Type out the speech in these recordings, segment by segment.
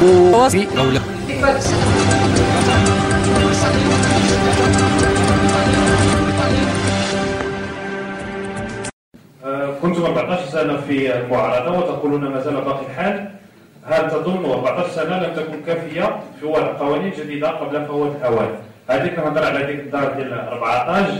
في أو لا. كنتم 14 سنة في المعارضة وتقولون ما زال باقي الحال. هل تظن 14 سنة لم تكن كافية في وضع قوانين جديدة قبل فوات الأوان؟ هذيك كنهضر على ديك الدار ديال 14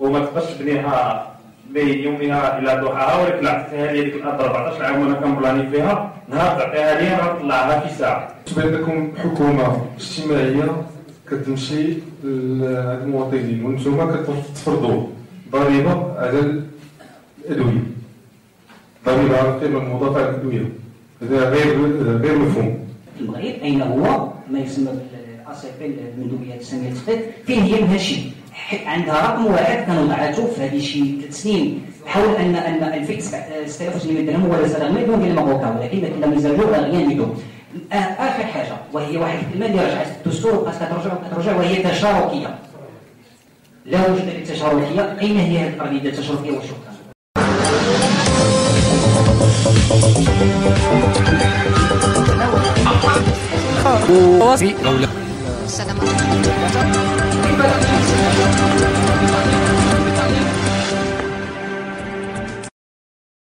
وما تقدرش تبنيها من يومها إلى ضحاها ولكن عطيتها لي ديك الأرض 14 عام وأنا كنبلاني فيها نهار تعطيها لي راه نطلعها في ساعه. بالنسبة لكم حكومة اجتماعية كتمشي للمواطنين وأنتم كتفرضوا ضريبة على الأدوية. ضريبة على القيمة المضافه على الأدوية. هذا غير غير مفهوم. المغرب أين هو؟ ما يسمى بالاسيبي المندوبية الساميه فين هي المهاشم عندها رقم واحد كنوضعته في هذه شي ثلاث سنين. حول ان أن الفيك 6800 درهم هو ليس مليون ديال المغوكا ولكن لكن ميزاجو غيان يدو آخر حاجة وهي واحد الكلمة اللي رجعت الدستور وبقات كترجع كترجع وهي تشاركية. لا وجود للتشاركيه أين هي هذه القضية التشاركيه وشكرا؟ السلام عليكم